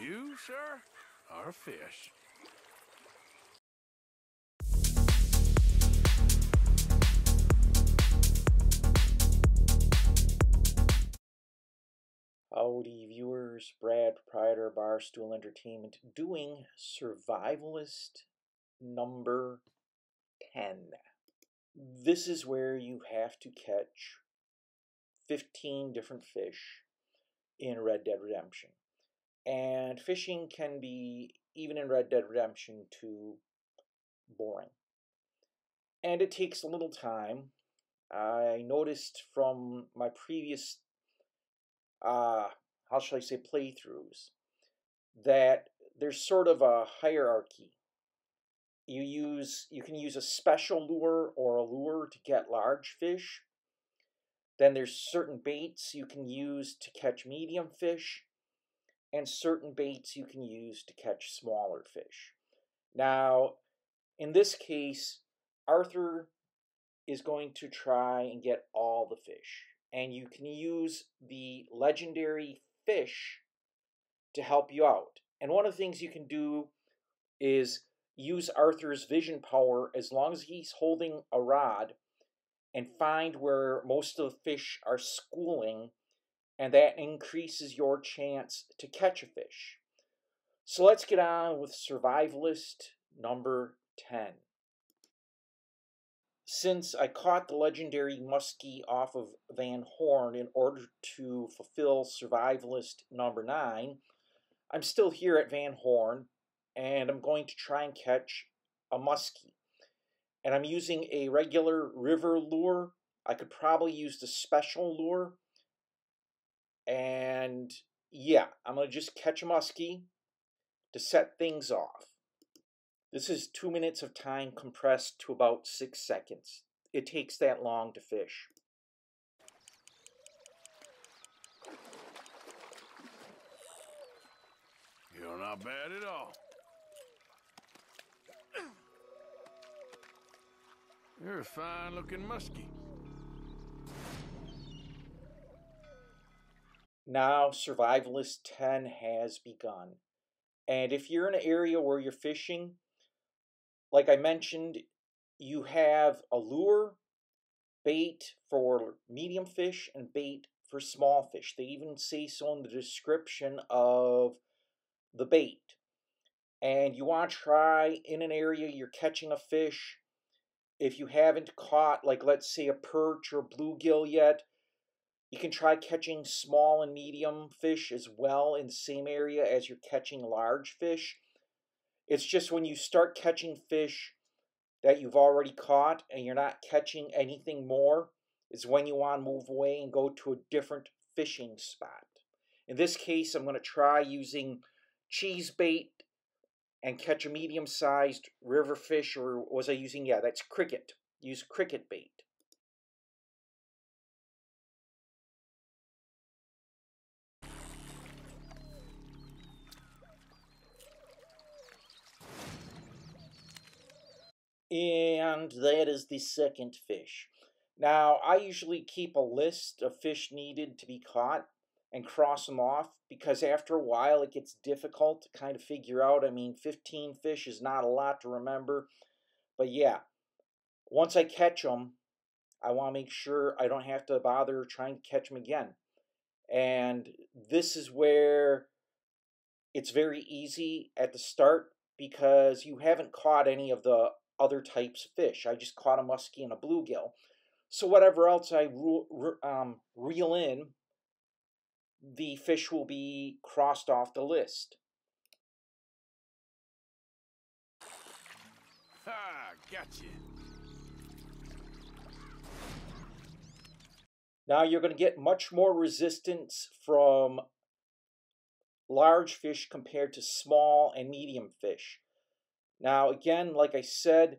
You, sir, are a fish. Howdy viewers, Brad, proprietor Barstool Entertainment, doing Survivalist number 10. This is where you have to catch 15 different fish in Red Dead Redemption. And fishing can be, even in Red Dead Redemption, too boring. And it takes a little time. I noticed from my previous uh, how shall I say, playthroughs, that there's sort of a hierarchy. You use you can use a special lure or a lure to get large fish. Then there's certain baits you can use to catch medium fish, and certain baits you can use to catch smaller fish. Now, in this case, Arthur is going to try and get all the fish and you can use the legendary fish to help you out. And one of the things you can do is use Arthur's vision power as long as he's holding a rod and find where most of the fish are schooling, and that increases your chance to catch a fish. So let's get on with survivalist number 10 since I caught the legendary muskie off of Van Horn in order to fulfill survivalist number 9, I'm still here at Van Horn and I'm going to try and catch a muskie. And I'm using a regular river lure. I could probably use the special lure. And yeah, I'm going to just catch a muskie to set things off. This is two minutes of time compressed to about six seconds. It takes that long to fish. You're not bad at all. You're a fine looking muskie. Now, Survivalist 10 has begun. And if you're in an area where you're fishing, like I mentioned, you have a lure, bait for medium fish, and bait for small fish. They even say so in the description of the bait. And you want to try in an area you're catching a fish. If you haven't caught, like let's say a perch or bluegill yet, you can try catching small and medium fish as well in the same area as you're catching large fish. It's just when you start catching fish that you've already caught and you're not catching anything more is when you want to move away and go to a different fishing spot. In this case, I'm going to try using cheese bait and catch a medium-sized river fish, or was I using, yeah, that's cricket. Use cricket bait. And that is the second fish. Now, I usually keep a list of fish needed to be caught and cross them off because after a while it gets difficult to kind of figure out. I mean, 15 fish is not a lot to remember. But yeah, once I catch them, I want to make sure I don't have to bother trying to catch them again. And this is where it's very easy at the start because you haven't caught any of the other types of fish. I just caught a muskie and a bluegill. So whatever else I um, reel in, the fish will be crossed off the list. Ha! Gotcha. Now you're going to get much more resistance from large fish compared to small and medium fish. Now, again, like I said,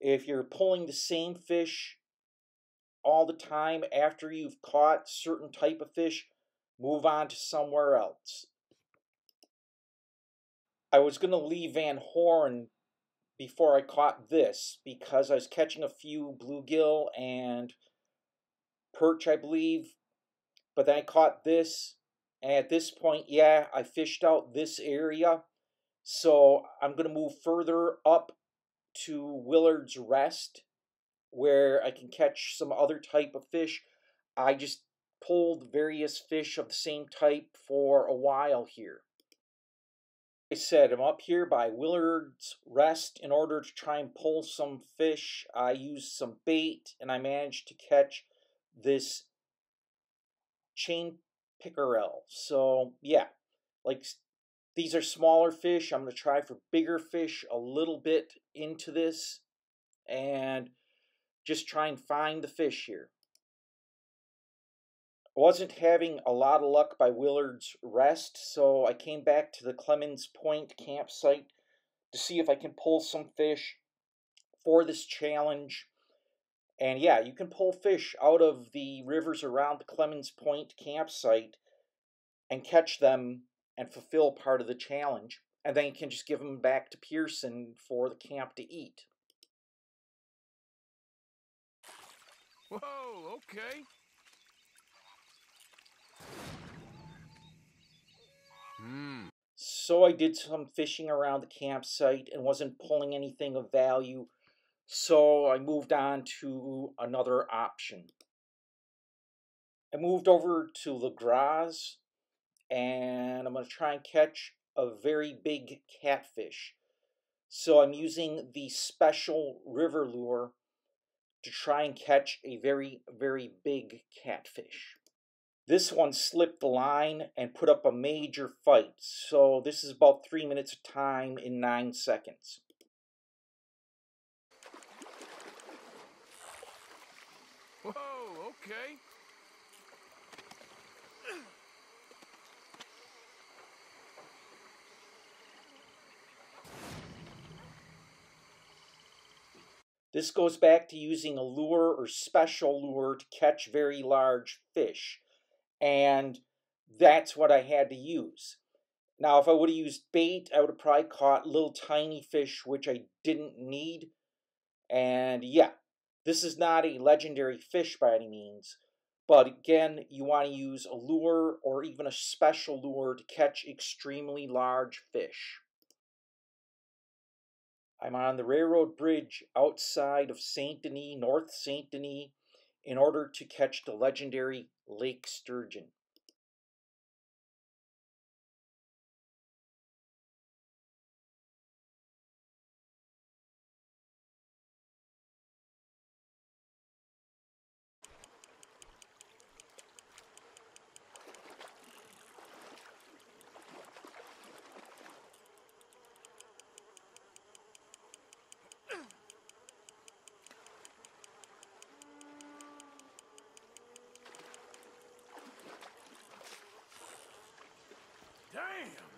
if you're pulling the same fish all the time after you've caught certain type of fish, move on to somewhere else. I was going to leave Van Horn before I caught this because I was catching a few bluegill and perch, I believe. But then I caught this and At this point, yeah, I fished out this area. So I'm going to move further up to Willard's Rest where I can catch some other type of fish. I just pulled various fish of the same type for a while here. I said I'm up here by Willard's Rest in order to try and pull some fish. I used some bait and I managed to catch this chain pickerel. So yeah, like these are smaller fish. I'm going to try for bigger fish a little bit into this and just try and find the fish here. I wasn't having a lot of luck by Willard's Rest, so I came back to the Clemens Point campsite to see if I can pull some fish for this challenge. And yeah, you can pull fish out of the rivers around the Clemens Point campsite and catch them and fulfill part of the challenge. And then you can just give them back to Pearson for the camp to eat. Whoa, okay. Hmm. So I did some fishing around the campsite and wasn't pulling anything of value. So I moved on to another option. I moved over to Lagras and I'm going to try and catch a very big catfish. So I'm using the special river lure to try and catch a very, very big catfish. This one slipped the line and put up a major fight, so this is about three minutes of time in nine seconds. Whoa, okay. This goes back to using a lure or special lure to catch very large fish. And that's what I had to use. Now, if I would have used bait, I would have probably caught little tiny fish, which I didn't need. And yeah, this is not a legendary fish by any means. But again, you want to use a lure or even a special lure to catch extremely large fish. I'm on the railroad bridge outside of Saint Denis, North Saint Denis, in order to catch the legendary lake sturgeon.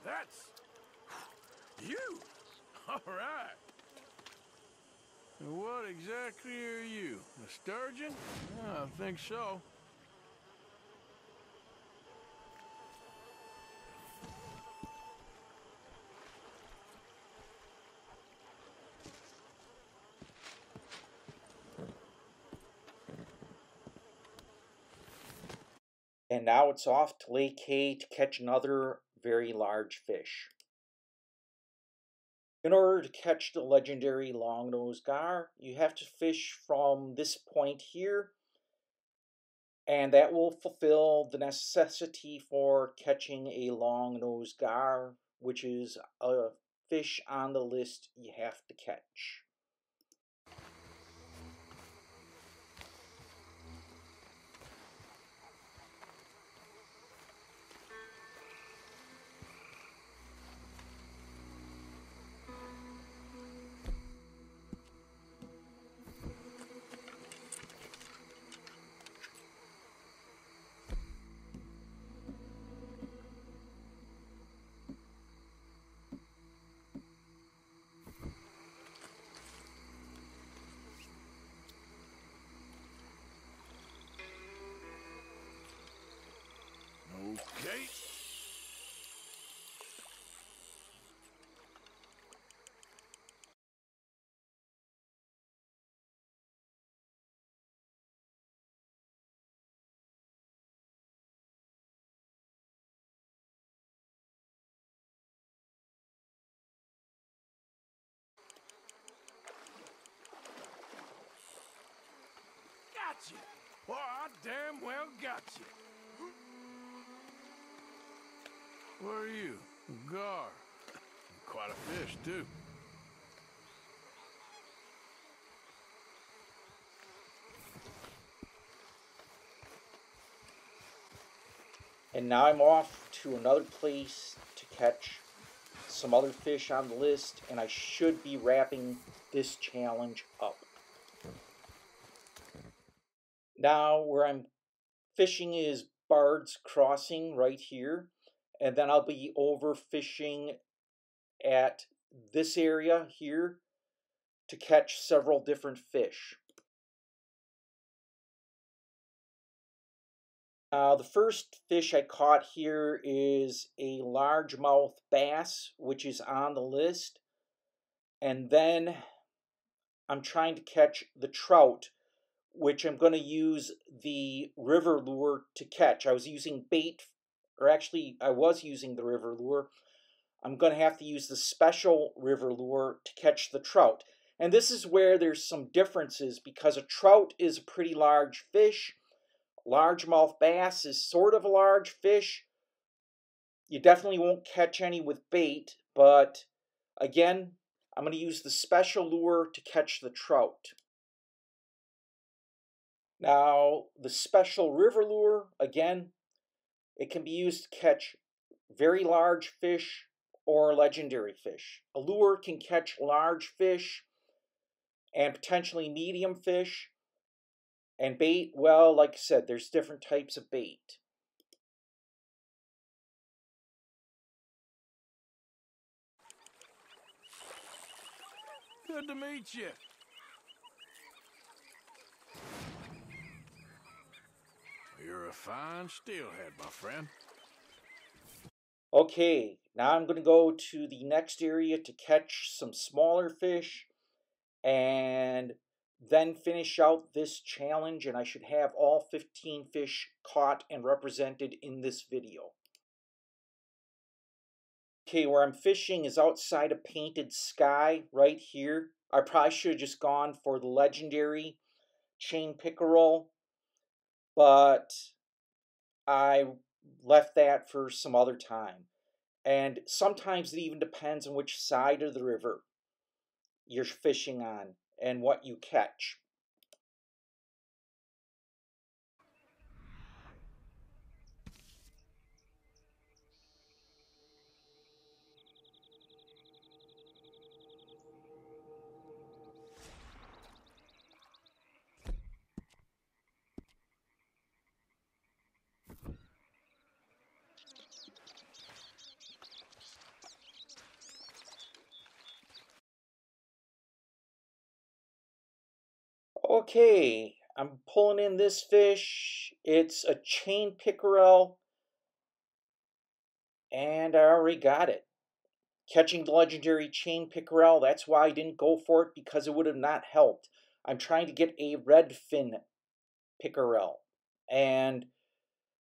That's you. All right. What exactly are you? A sturgeon? I think so. And now it's off to Lakay to catch another very large fish. In order to catch the legendary long-nosed gar, you have to fish from this point here, and that will fulfill the necessity for catching a long-nosed gar, which is a fish on the list you have to catch. You. Boy, I damn well got you. Where are you? Gar. Quite a fish, too. And now I'm off to another place to catch some other fish on the list, and I should be wrapping this challenge up. Now, where I'm fishing is Bard's Crossing right here, and then I'll be overfishing at this area here to catch several different fish. Uh, the first fish I caught here is a largemouth bass, which is on the list. And then I'm trying to catch the trout, which I'm going to use the river lure to catch. I was using bait, or actually, I was using the river lure. I'm going to have to use the special river lure to catch the trout. And this is where there's some differences because a trout is a pretty large fish Largemouth bass is sort of a large fish. You definitely won't catch any with bait, but again, I'm going to use the special lure to catch the trout. Now, the special river lure, again, it can be used to catch very large fish or legendary fish. A lure can catch large fish and potentially medium fish, and bait, well, like I said, there's different types of bait. Good to meet you. You're a fine steelhead, my friend. Okay, now I'm going to go to the next area to catch some smaller fish and then finish out this challenge and I should have all 15 fish caught and represented in this video. Okay, where I'm fishing is outside a painted sky right here. I probably should have just gone for the legendary chain pickerel, but I left that for some other time. And sometimes it even depends on which side of the river you're fishing on and what you catch. Okay, I'm pulling in this fish. It's a chain pickerel. And I already got it. Catching the legendary chain pickerel, that's why I didn't go for it because it would have not helped. I'm trying to get a red fin pickerel. And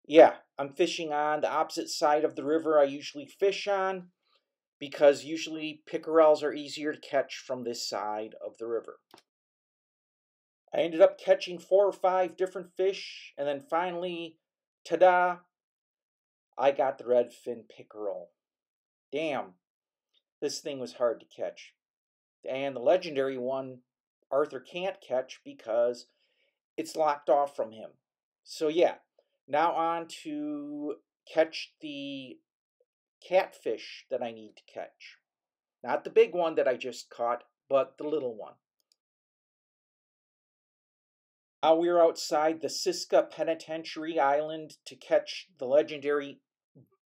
yeah, I'm fishing on the opposite side of the river I usually fish on because usually pickerels are easier to catch from this side of the river. I ended up catching four or five different fish, and then finally, ta-da, I got the redfin pickerel. Damn, this thing was hard to catch. And the legendary one, Arthur can't catch because it's locked off from him. So yeah, now on to catch the catfish that I need to catch. Not the big one that I just caught, but the little one. Uh, we are outside the Sisika Penitentiary Island to catch the legendary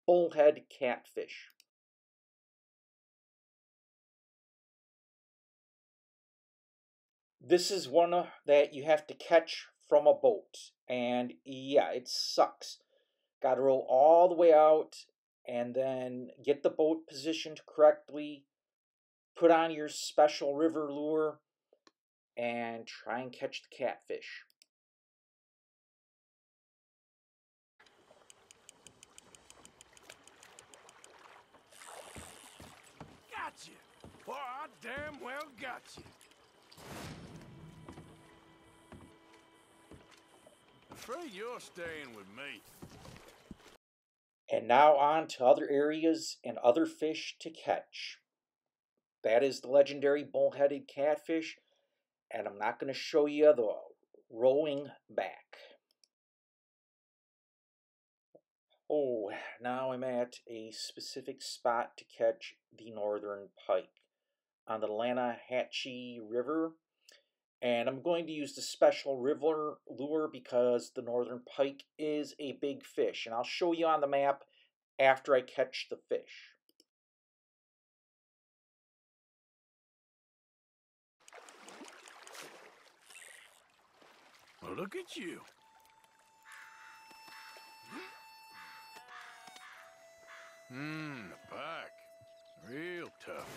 bullhead catfish. This is one that you have to catch from a boat. And yeah, it sucks. Got to roll all the way out and then get the boat positioned correctly. Put on your special river lure and try and catch the catfish. Got you! Boy, I damn well got you! afraid you're staying with me. And now on to other areas and other fish to catch. That is the legendary bullheaded catfish, and I'm not going to show you the rowing back. Oh, now I'm at a specific spot to catch the northern pike on the Lannahechee River. And I'm going to use the special river lure because the northern pike is a big fish. And I'll show you on the map after I catch the fish. Oh, look at you. Mmm, the back. Real tough.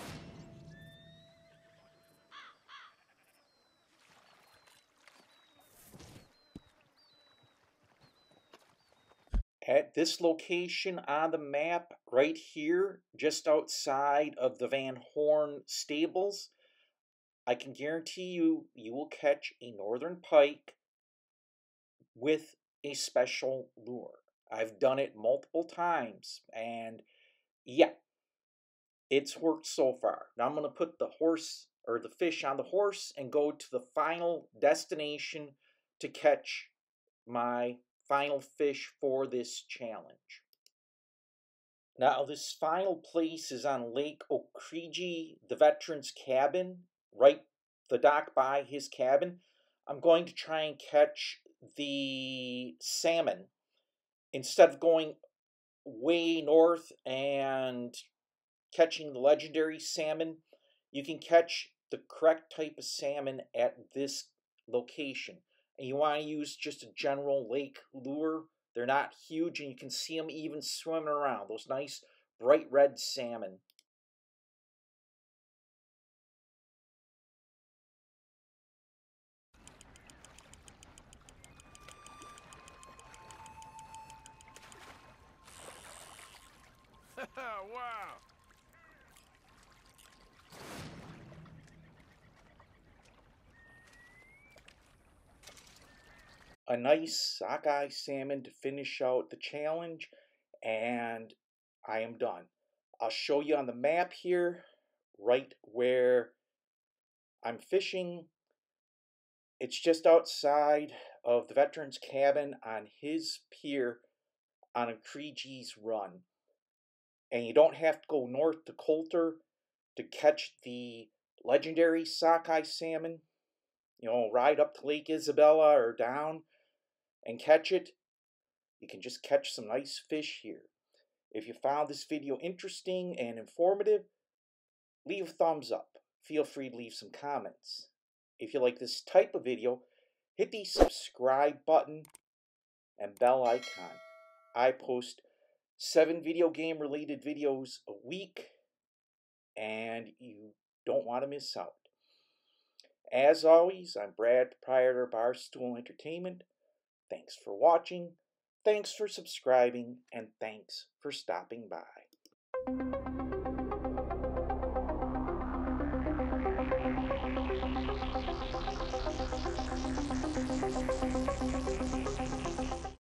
At this location on the map, right here, just outside of the Van Horn stables, I can guarantee you, you will catch a northern pike with a special lure. I've done it multiple times, and yeah, it's worked so far. Now I'm going to put the horse or the fish on the horse and go to the final destination to catch my final fish for this challenge. Now, this final place is on Lake Ocregie, the veteran's cabin, right the dock by his cabin. I'm going to try and catch the salmon instead of going way north and catching the legendary salmon. You can catch the correct type of salmon at this location. And you want to use just a general lake lure. They're not huge and you can see them even swimming around. Those nice bright red salmon. wow. A nice sockeye salmon to finish out the challenge, and I am done. I'll show you on the map here, right where I'm fishing. It's just outside of the veteran's cabin on his pier on O'Creagh's Run and you don't have to go north to Colter to catch the legendary sockeye salmon. You know, ride up to Lake Isabella or down and catch it. You can just catch some nice fish here. If you found this video interesting and informative, leave a thumbs up. Feel free to leave some comments. If you like this type of video, hit the subscribe button and bell icon. I post seven video game related videos a week, and you don't want to miss out. As always, I'm Brad, proprietor of Barstool Entertainment. Thanks for watching, thanks for subscribing, and thanks for stopping by.